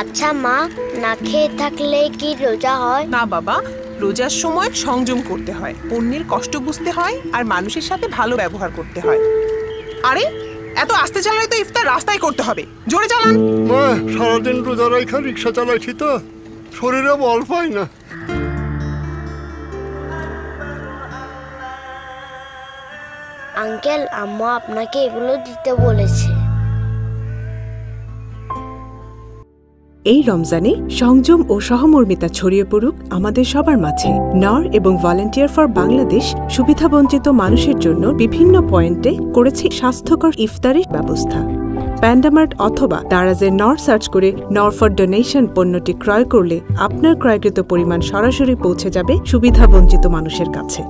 আচ্ছা মা না খেয়ে থাকলে কি রোজা হয়? না বাবা রোজার সময় সংযম করতে হয়। অন্যের কষ্ট বুঝতে হয় আর মানুষের সাথে ভালো ব্যবহার করতে হয়। আরে এত আস্তে চালালে তো ইফতার রাস্তায় করতে হবে। জোরে চালান। মা সারাদিন রোজা রাখা রিক্সা চালাইছি তো। শরীরে বল পাই না। আঙ্কেল আম্মা আপনাকে এগুলো দিতে বলেছে। এই রমজানে সংযম ও সহমর্মিতা ছড়িয়ে পড়ুক আমাদের সবার মাঝে। নর এবং ভলেন্টিয়ার ফর বাংলাদেশ সুবিধাবঞ্চিত মানুষের জন্য বিভিন্ন পয়েন্টে করেছে স্বাস্থ্যকর ইফতারের ব্যবস্থা। প্যান্ডামার্ট অথবা দারাজের নর সার্চ করে নর ফর ডোনেশন পণ্যটি ক্রয় করলে আপনার ক্রয়কৃত পরিমাণ সরাসরি পৌঁছে যাবে সুবিধাবঞ্চিত মানুষের কাছে।